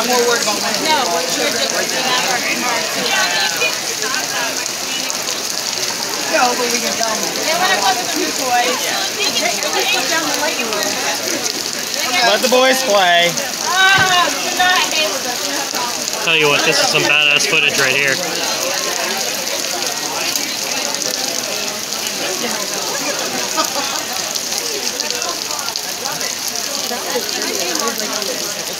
I'm more worried about my. No, what you were just looking at our No, but we can tell them. They want to go to the new toys. Let the boys play. Do not hate with us. Tell you what, this is some badass footage right here. All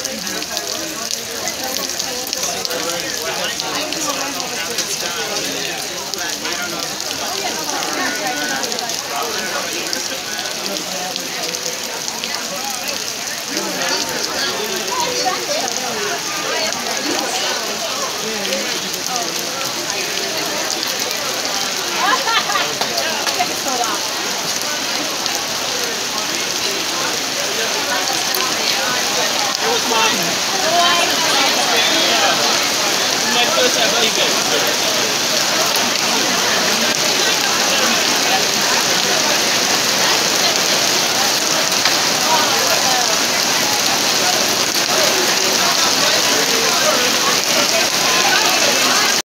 Next, I believe.